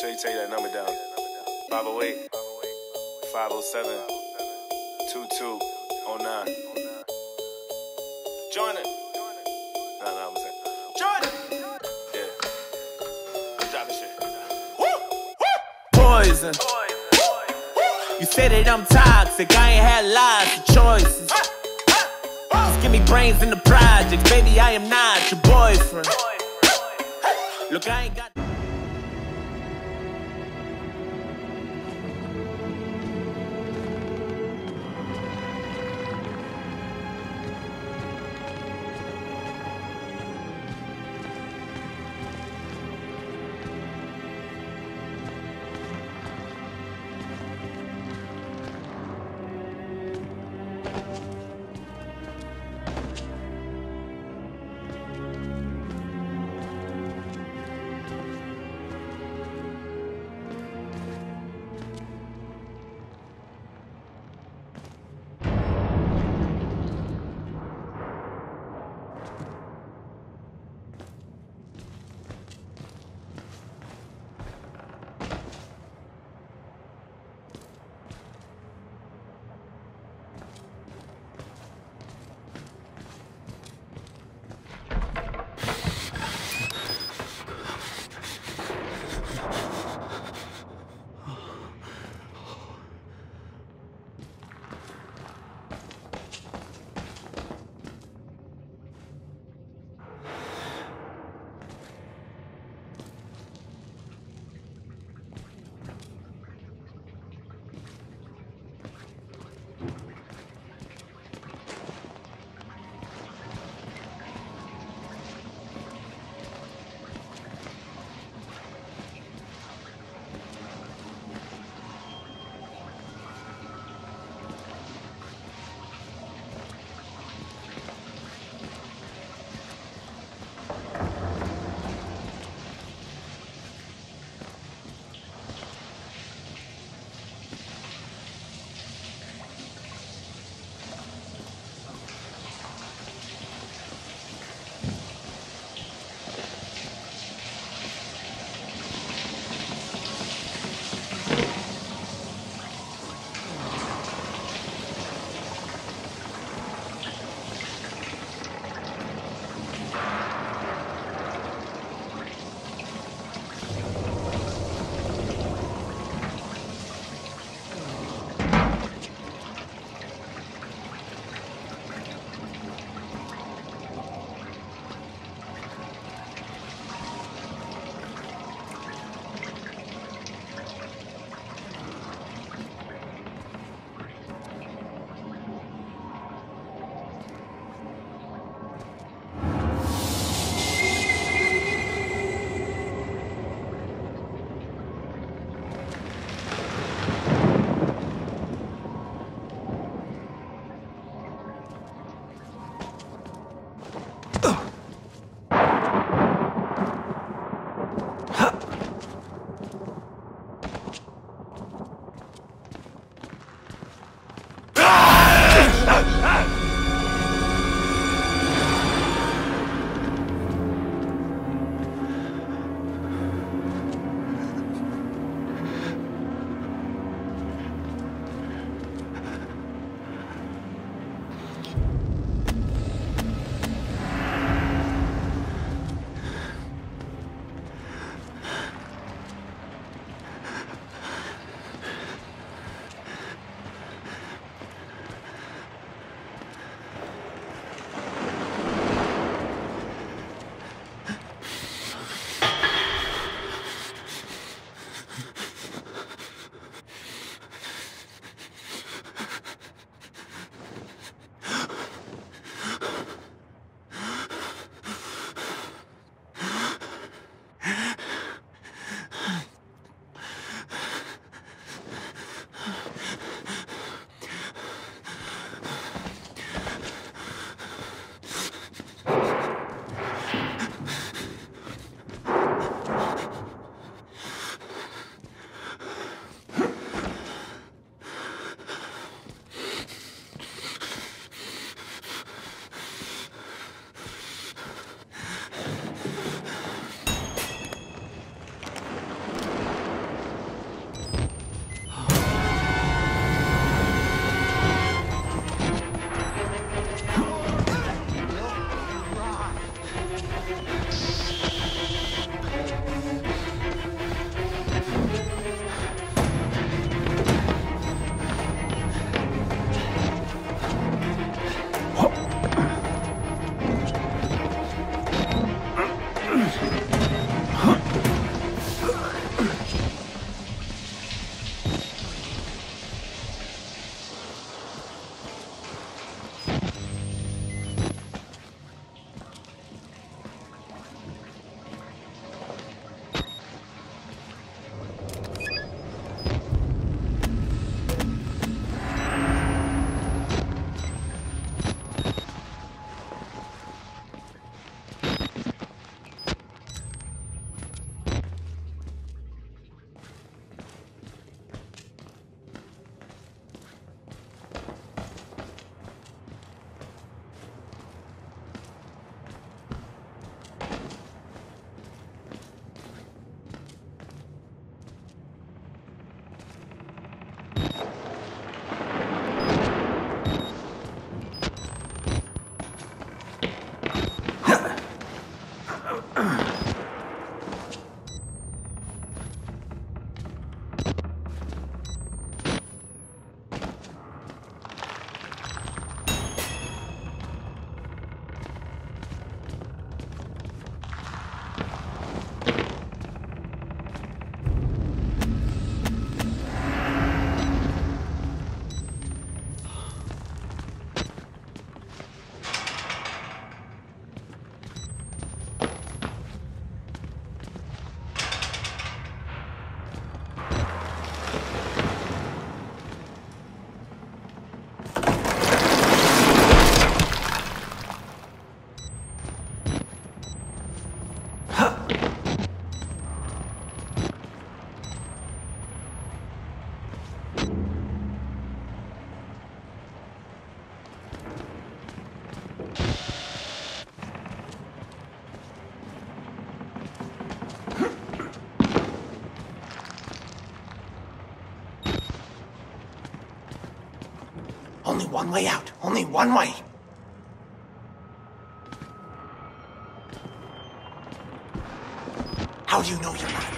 sure you take that number down. 508 507 2209. Join it. Nah, nah, I'm saying. Join it! Yeah. Drop shit. Poison. You say that I'm toxic, I ain't had lots of choices. Just give me brains in the projects, baby, I am not your boyfriend. Look, I ain't got. One way out. Only one way. How do you know you're not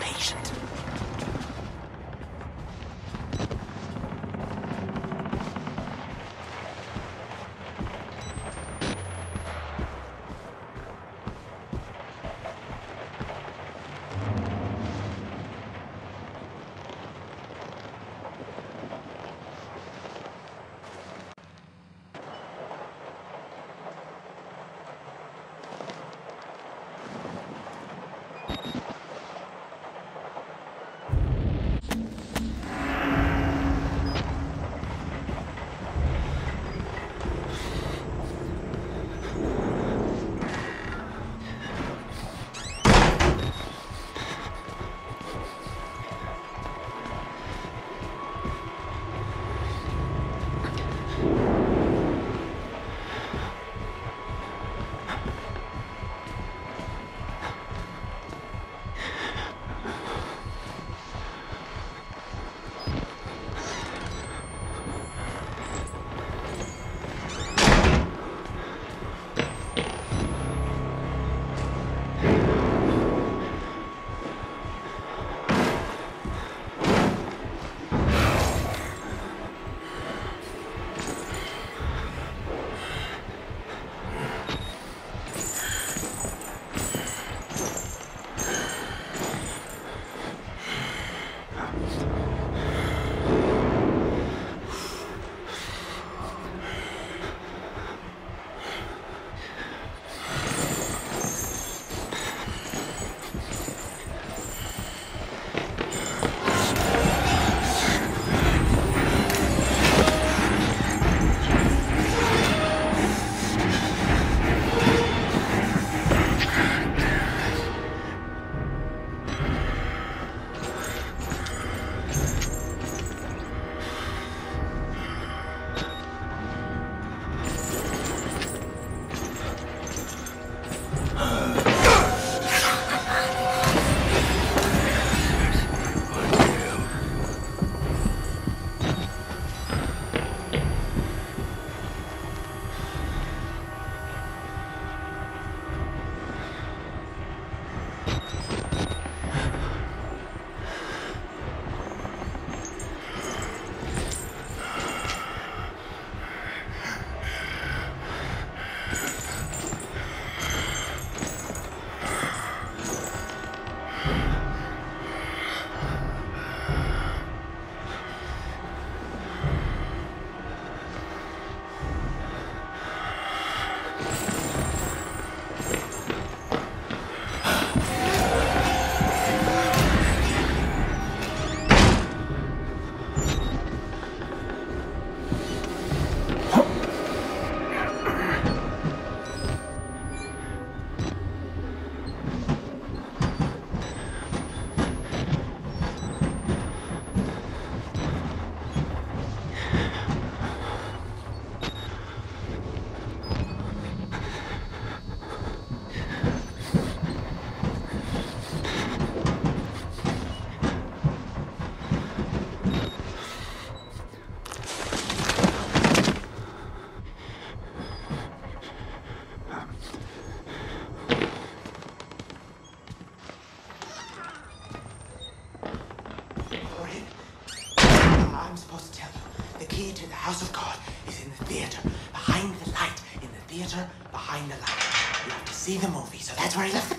see the movie, so that's where I left the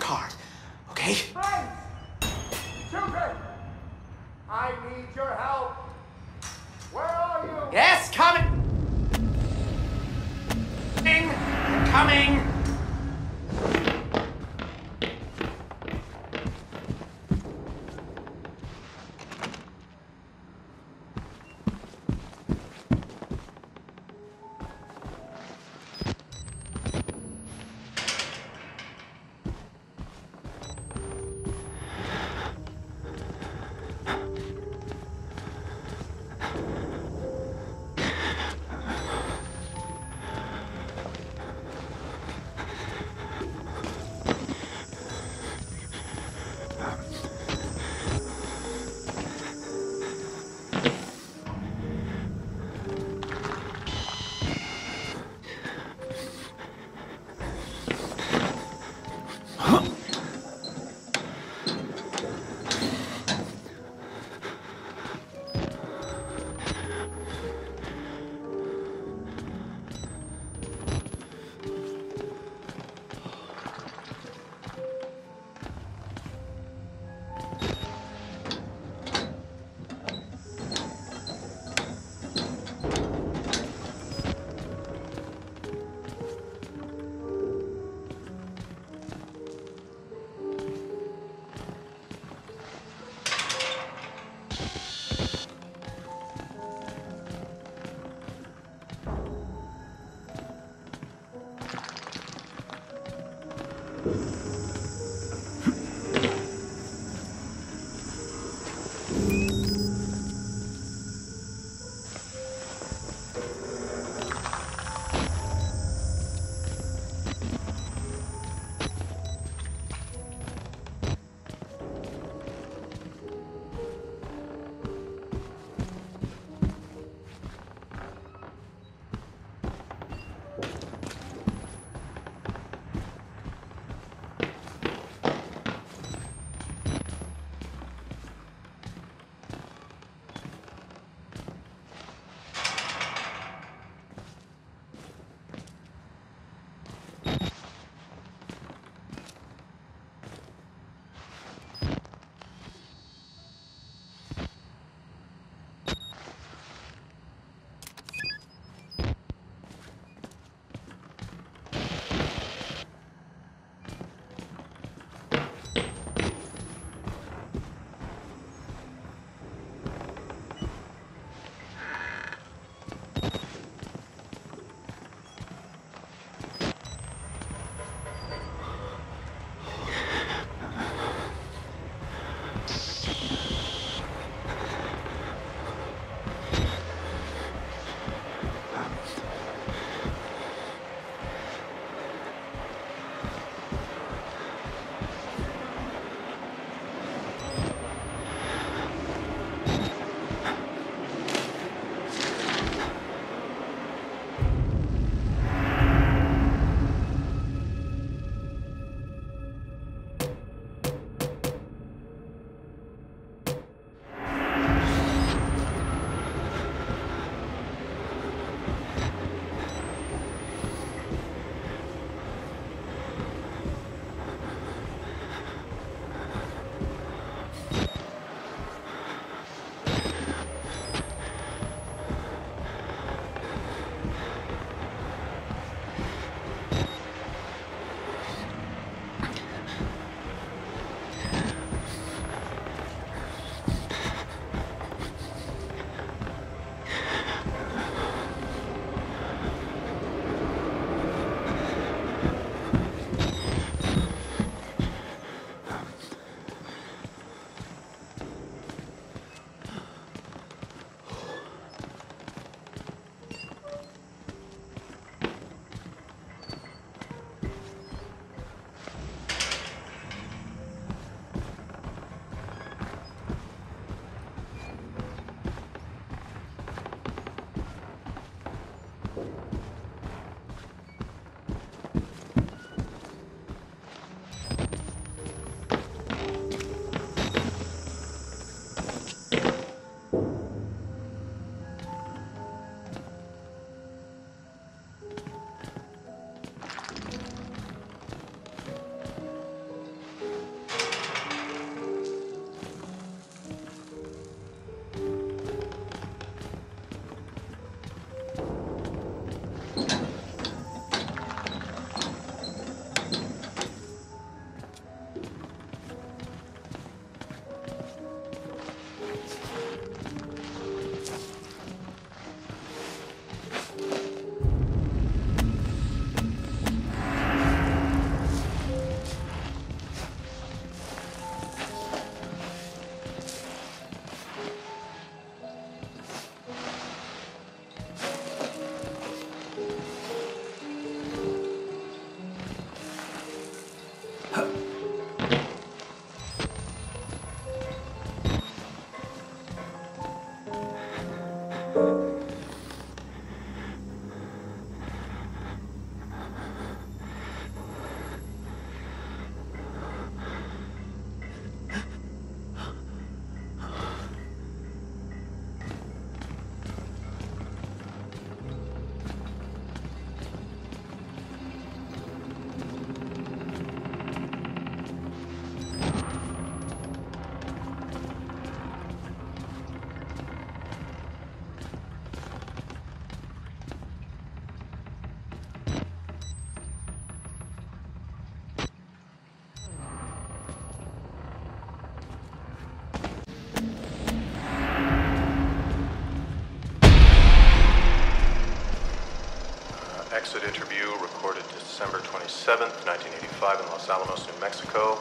Seventh, 1985 in Los Alamos, New Mexico.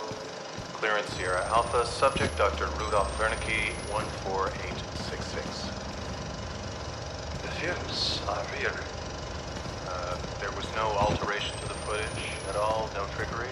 Clearance Sierra Alpha. Subject Dr. Rudolf Wernicke, 14866. The fumes are real. Uh, there was no alteration to the footage at all, no trickery?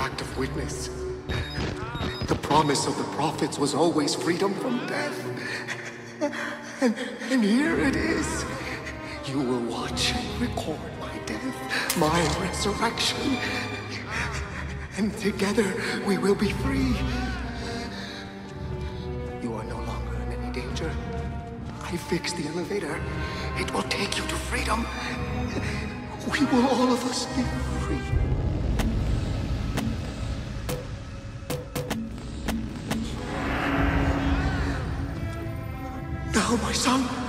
Act of witness. The promise of the prophets was always freedom from death. And, and here it is. You will watch and record my death, my resurrection. And together we will be free. You are no longer in any danger. I fixed the elevator. It will take you to freedom. We will all of us be free. My son.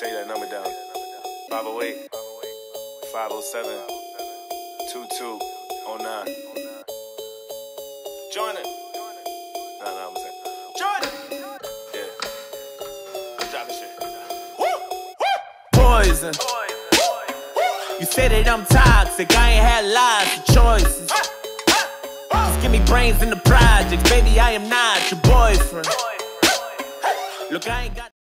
Take that number down. 508 507 2209. Join it. Nah, nah, I'm saying. Join it! Yeah. Drop shit. Poison. You say that I'm toxic, I ain't had lots of choices. Just give me brains in the projects, baby. I am not your boyfriend. Look, I ain't got.